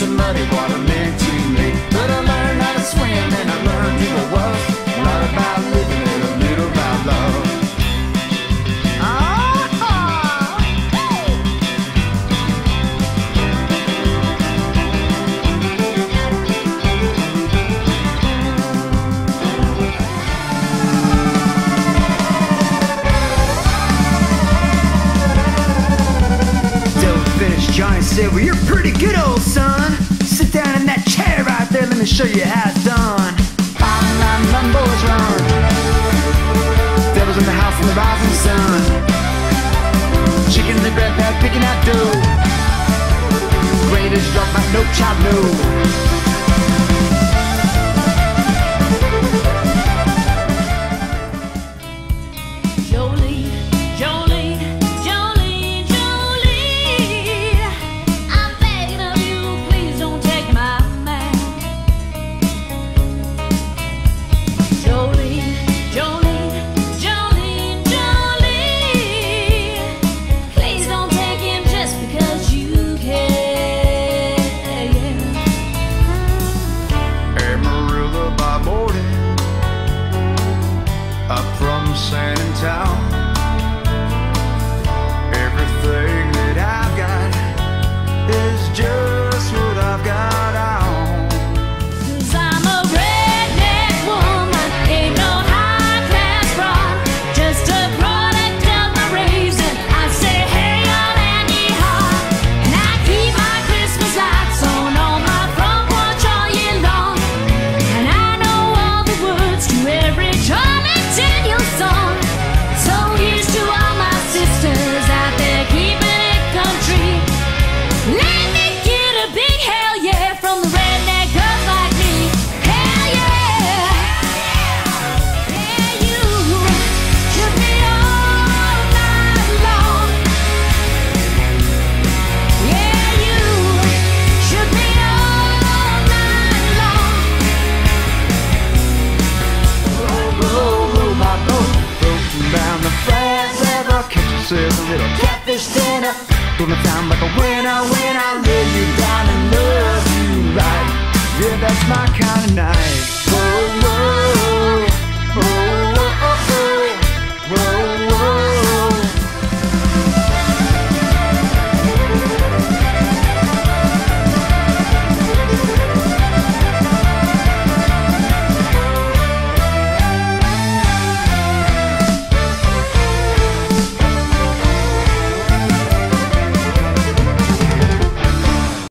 some marijuana Johnny said, well, you're pretty good, old son. Sit down in that chair right there, let me show you how it's done. Bottom line number was wrong. Devils in the house in the rising sun. Chickens and bread picking out dough. Greatest drug my no child knew. sand in town. Everything. serve a little catfish dinner. Doing my time like a winner when I live you